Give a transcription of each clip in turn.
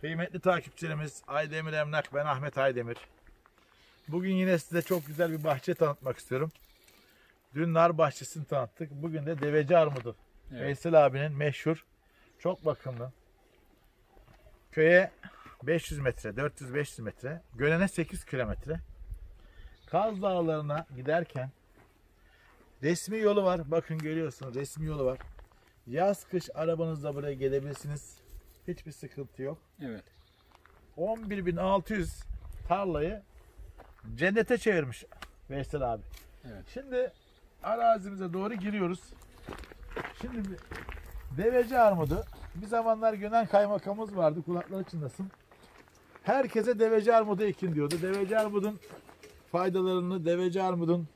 Kıymetli takipçilerimiz Aydemir Emlak, ben Ahmet Aydemir. Bugün yine size çok güzel bir bahçe tanıtmak istiyorum. Dün nar bahçesini tanıttık. Bugün de deveci armudu. Evet. Veysel abinin meşhur, çok bakımlı. Köye 500 metre, 400-500 metre, Gölene 8 kilometre. Kaz Dağları'na giderken resmi yolu var. Bakın görüyorsunuz resmi yolu var. Yaz kış arabanızla buraya gelebilirsiniz. Hiçbir sıkıntı yok. Evet. 11.600 tarlayı cennete çevirmiş Veysel abi. Evet. Şimdi arazimize doğru giriyoruz. Şimdi deveci armudu. Bir zamanlar Gönen kaymakamımız vardı. Kulakları çınlasın. Herkese deveci armudu ekin diyordu. Deveci armudun faydalarını, deveci armudun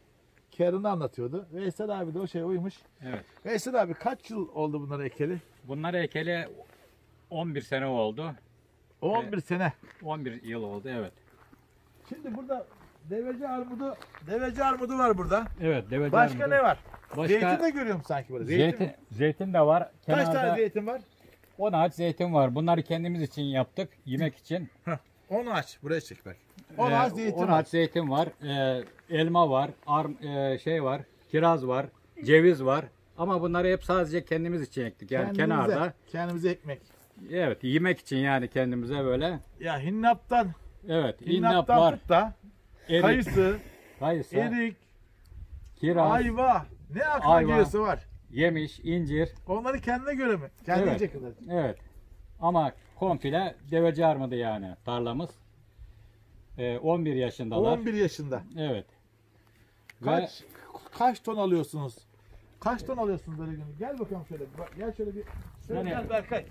karını anlatıyordu. Veysel abi de o şeye uymuş. Evet. Veysel abi kaç yıl oldu bunları ekeli? Bunlar ekeli 11 sene oldu. 11 sene. 11 yıl oldu evet. Şimdi burada deveci armudu, deveci armudu var burada. Evet. Deveci Başka armudu. ne var? Başka Zeytin de görüyorum sanki burada. Zeytin. zeytin, zeytin de var. Kaç tane zeytin var? 10 ağaç zeytin var. Bunları kendimiz için yaptık. Yemek için. 10 ağaç. Buraya çek bak. 10 Ee, ağaç zeytin 10 var. ağaç zeytin var. Ee, elma var. Arm, e, şey var. Kiraz var. Ceviz var. Ama bunları hep sadece kendimiz için ektik. Yani Kendimize, kenarda. Kendimize ekmek. Evet. Yemek için yani kendimize böyle. Ya hinnaptan, Evet. İnnap hinnaptan var. da Erik, kayısı, kayısı, erik, kiraz, ayva. Ne aklına Ayva. var. yemiş, incir. Onları kendine göre mi? Kendince kadar. Evet. Ama komple deveci armudu yani tarlamız. Ee, 11 yaşındalar. 11 yaşında. Evet. Ve Kaç kaç ton alıyorsunuz? Kaç ton alıyorsunuz böyle günü? Gel bakalım şöyle. Bak, gel şöyle bir. Şöyle Yani- gel Berkay.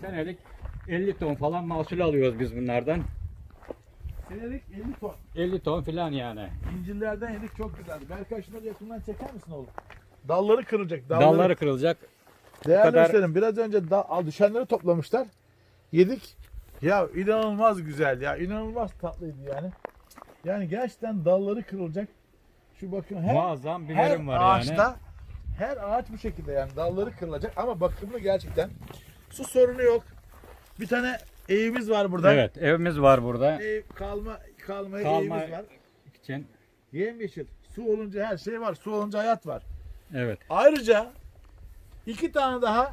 Senelik 50 ton falan mahsul alıyoruz biz bunlardan. Senelik 50 ton. 50 ton falan yani. İncirlerden yedik çok güzeldi. Berkay şunları yakından çeker misin oğlum? Dalları kırılacak. Dalları. Dalları kırılacak. Değerli kadar- dostlarım biraz önce da, düşenleri toplamışlar. Yedik. Ya inanılmaz güzel ya. inanılmaz tatlıydı yani. Yani gerçekten dalları kırılacak. Şu bakın her, Muazzam bir her var ağaçta yani. her ağaç bu şekilde yani dalları kırılacak ama bakımlı gerçekten. Su sorunu yok. Bir tane evimiz var burada. Evet, evimiz var burada Ev kalma kalmaya Kalma- evimiz var. için. Yemyeşil. Su olunca her şey var. Su olunca hayat var. Evet. Ayrıca iki tane daha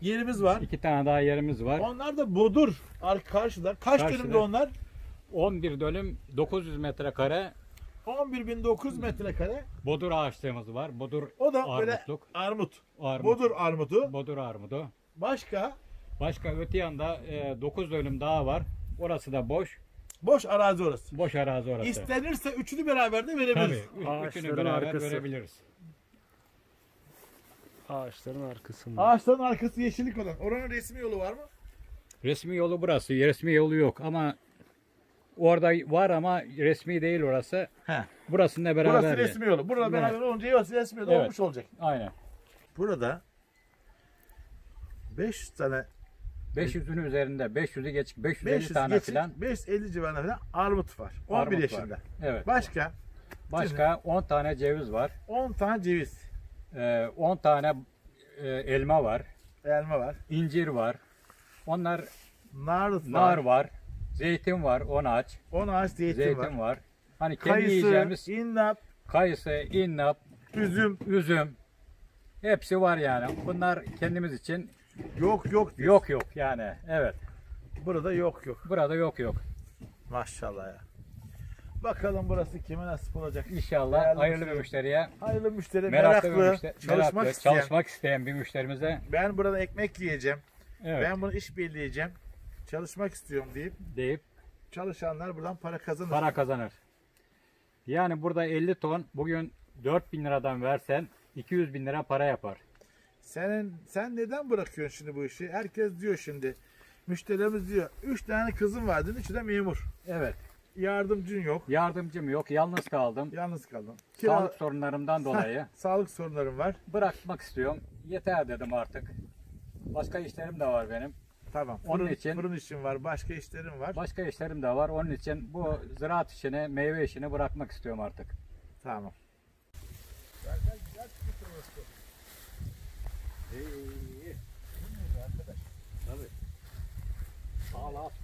yerimiz var. iki tane daha yerimiz var. Onlar da bodur ar- karşıda. Kaç Karşıda. dönümde onlar? 11 dönüm 900 metrekare 11.900 metrekare. bodur ağaçlığımız var. Bodur O da böyle armutluk. armut. Armut. Bodur armudu. Bodur armudu. Başka Başka öte yanda 9 dönüm daha var. Orası da boş. boş arazi orası. Boş arazi orası. İstenirse üçünü beraber de verebiliriz. Tabii. Üç, Ağaçların üçünü beraber arkası. verebiliriz. Ağaçların arkasında. Ağaçların arkası yeşillik olan. Oranın resmi yolu var mı? Resmi yolu burası. Resmi yolu yok ama orada var ama resmi değil orası. He. Burasında beraber. Burası resmi yolu. Burada Evet. beraber olunca resmi yolu Evet. olmuş olacak. Aynen. Burada 500 tane 500'ün üzerinde 500'ü geç 550 500 tane geçik, falan 550 civarında falan armut var. 11 armut var. yaşında. Evet. Başka Başka 10 tane ceviz var. 10 tane ceviz, Ee, 10 tane e, elma var. elma var. incir var. Onlar Nar var. nar var. Zeytin var 10 ağaç. 10 ağaç zeytin, Zeytin var. var. Hani kendi Kayısı, yiyeceğimiz innap, kayısı, innap, üzüm. üzüm hepsi var yani. Bunlar kendimiz için Yok yok. yok yok yani. Evet. Burada yok yok. Burada yok yok. Maşallah ya. Bakalım burası kime nasip olacak. İnşallah Değerli hayırlı bir müşteri. müşteriye Hayırlı müşteri, meraklı, meraklı, bir müşteri, çalışmak meraklı, isteyen. çalışmak isteyen bir müşterimize Ben buradan ekmek yiyeceğim. evet Ben bunu iş birleyeceğim. Çalışmak istiyorum deyip deyip çalışanlar buradan para kazanır. para kazanır. Yani burada 50 ton bugün 4000 liradan versen 200 bin lira para yapar. Senin sen neden bırakıyorsun şimdi bu işi? Herkes diyor şimdi. Müşterilerimiz diyor. Üç tane kızım vardı. Üçü de memur. Evet. Yardımcın yok. Yardımcım yok. Yalnız kaldım. Yalnız kaldın. Sağlık sorunlarımdan dolayı Sağlık sorunlarım var. bırakmak istiyorum. Yeter dedim artık. Başka işlerim de var benim. Tamam. Onun Fırın, için- fırın işim var. Başka işlerim var. Başka işlerim de var. Onun için bu ziraat işini, meyve işini bırakmak istiyorum artık. Tamam.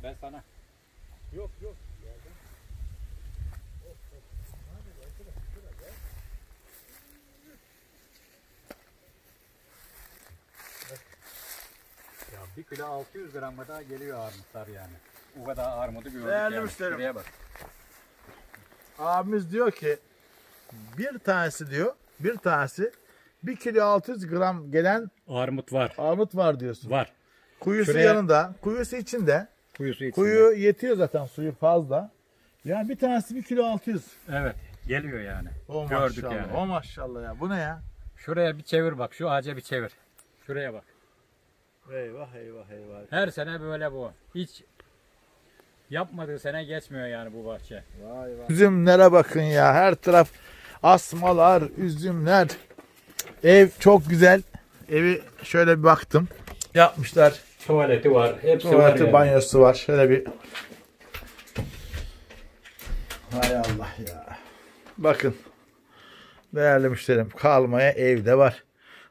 Ben sana. Yok yok. Ya bir kilo 600 gram kadar geliyor armutlar yani. O kadar armudu gördük Değerli yani. müşterim. Şuraya bak. Abimiz diyor ki bir tanesi diyor bir tanesi 1 kilo 600 gram gelen Armut var. armut var diyorsun. Var. Kuyusu Şuraya- yanında, kuyusu içinde. Kuyusu içinde. Kuyu yetiyor zaten suyu fazla. Yani bir tanesi 1 kilo 600. Evet. Geliyor yani. O Gördük maşallah. yani. O maşallah ya. Bu ne ya? Şuraya bir çevir bak. Şu ağaca bir çevir. Şuraya bak. Eyvah eyvah eyvah. Her sene böyle bu. Hiç yapmadığı sene geçmiyor yani bu bahçe. Vay vay. Üzümlere bakın ya. Her taraf asmalar, üzümler. Ev çok güzel. Evi şöyle bir baktım. Yapmışlar. Tuvaleti var. Hepsi var Tuvaleti, yani. banyosu var. Şöyle bir. Hay Allah ya. Bakın. Değerli müşterim. Kalmaya ev de var.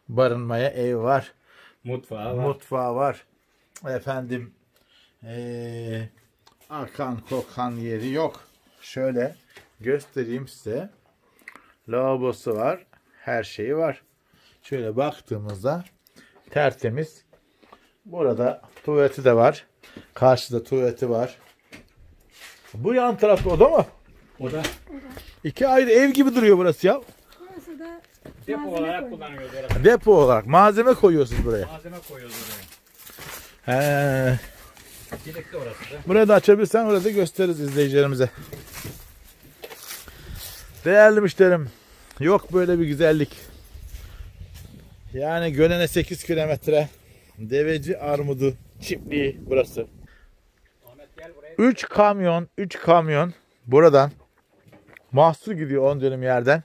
Barınmaya ev var. Mutfağı var. Mutfağı var. Efendim. Ee, akan kokan yeri yok. Şöyle göstereyim size. Lavabosu var. Her şeyi var. Şöyle baktığımızda tertemiz. Burada tuvaleti de var. Karşıda tuvaleti var. Bu yan tarafta oda mı? O da İki ayrı ev gibi duruyor burası ya. Burası da depo olarak kullanıyoruz orası. Depo olarak malzeme koyuyorsunuz buraya. Malzeme koyuyoruz oraya. He. Birlikte orası da. Burayı da açabilirsen orada gösteririz izleyicilerimize. Değerli müşterim. Yok böyle bir güzellik. Yani Gönen'e 8 kilometre. Deveci Armudu çiftliği burası. Ahmet gel buraya. 3 kamyon, 3 kamyon buradan mahsur gidiyor 10 dönüm yerden.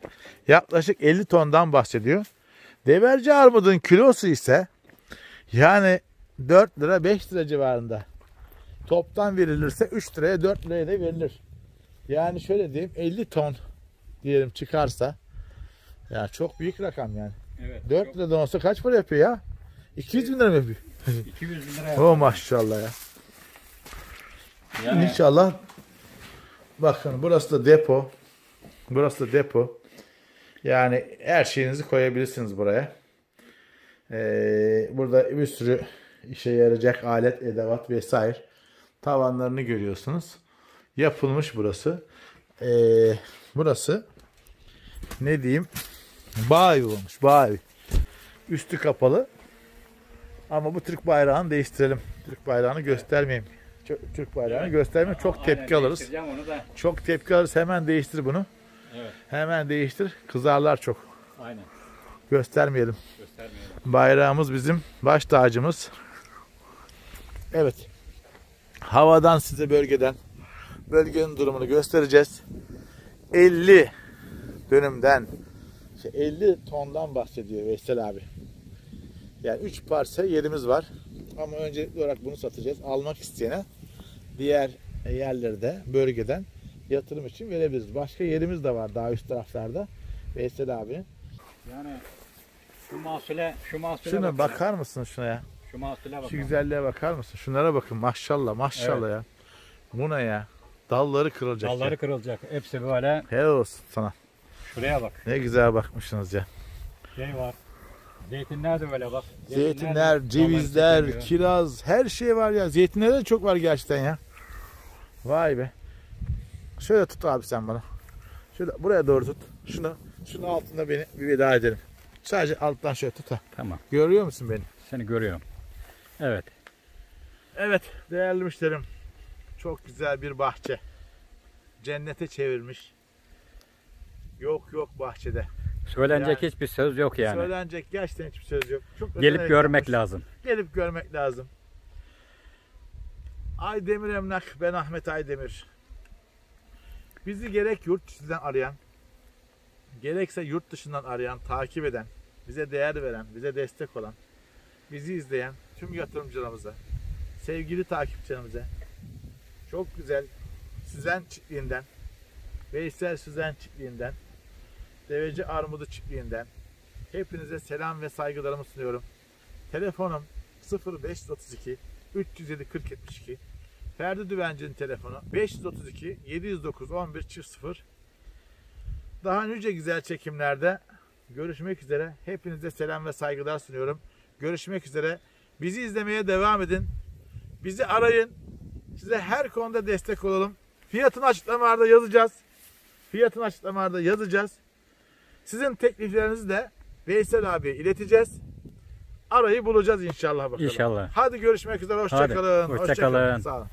Yaklaşık 50 tondan bahsediyor. Deverci armudun kilosu ise yani 4 lira 5 lira civarında. Toptan verilirse 3 liraya 4 liraya da verilir. Yani şöyle diyeyim 50 ton diyelim çıkarsa ya çok büyük rakam yani. Evet. 4 çok- liradan olsa kaç para yapıyor ya? 200 bin lira mı yapıyor? 200 bin lira Oh yapıyor. maşallah ya. Yani İnşallah. Bakın burası da depo. Burası da depo. Yani her şeyinizi koyabilirsiniz buraya. Ee, burada bir sürü işe yarayacak alet, edevat vesaire. Tavanlarını görüyorsunuz. Yapılmış burası. Ee, burası ne diyeyim? Bağ evi olmuş. Bağ evi. Üstü kapalı. Ama bu Türk bayrağını değiştirelim. Türk bayrağını göstermeyeyim. Türk bayrağını göstermeyeyim. Çok tepki aynen alırız. Çok tepki alırız. Hemen değiştir bunu. Evet. Hemen değiştir. Kızarlar çok. Aynen. Göstermeyelim. Göstermeyelim. Bayrağımız bizim baş tacımız. Evet. Havadan size bölgeden bölgenin durumunu göstereceğiz. 50 dönümden şey 50 tondan bahsediyor Veysel abi. Yani 3 parça yerimiz var. Ama öncelikli olarak bunu satacağız. Almak isteyene diğer yerlerde bölgeden yatırım için verebiliriz. Başka yerimiz de var daha üst taraflarda. Veysel abi. Yani şu mahsule, şu mahsule Şuna bak. bakar mısın şuna ya? Şu mahsule bak. Şu güzelliğe bakar mısın? Şunlara bakın maşallah maşallah ya. Bu ne ya? Dalları kırılacak. Dalları ya. kırılacak. Hepsi böyle. Helal olsun sana. Şuraya bak. Ne güzel bakmışsınız ya. Şey var. Zeytinler de böyle bak. Zeytinler, de cevizler, kiraz, her şey var ya. Zeytinler de çok var gerçekten ya. Vay be. Şöyle tut abi sen bana. Şöyle buraya doğru tut. Şunu, şunun altında beni bir veda edelim. Sadece alttan şöyle tut ha. Tamam. Görüyor musun beni? Seni görüyorum. Evet. Evet değerli müşterim. Çok güzel bir bahçe. Cennete çevirmiş. Yok yok bahçede. Söylenecek Yani- hiçbir söz yok yani. Söylenecek gerçekten hiçbir söz yok. Çok Gelip görmek yapmış. lazım. Gelip görmek lazım. Aydemir Emlak, ben Ahmet Aydemir. Bizi gerek yurt içinden arayan, gerekse yurt dışından arayan, takip eden, bize değer veren, bize destek olan, bizi izleyen tüm yatırımcılarımıza, sevgili takipçilerimize, çok güzel Süzen çiftliğinden, Veysel Süzen çiftliğinden, Deveci Armudu çiftliğinden hepinize selam ve saygılarımı sunuyorum. Telefonum 0532 307 4072. Ferdi Düvenci'nin telefonu 532 709 11 0. Daha nice güzel çekimlerde görüşmek üzere. Hepinize selam ve saygılar sunuyorum. Görüşmek üzere. Bizi izlemeye devam edin. Bizi arayın. Size her konuda destek olalım. Fiyatını açıklamalarda yazacağız. Fiyatını açıklamalarda yazacağız. Sizin tekliflerinizi de Veysel abiye ileteceğiz. Arayı bulacağız inşallah bakalım. İnşallah. Hadi görüşmek üzere. Hoşçakalın. hoşça kalın. Sağ olun.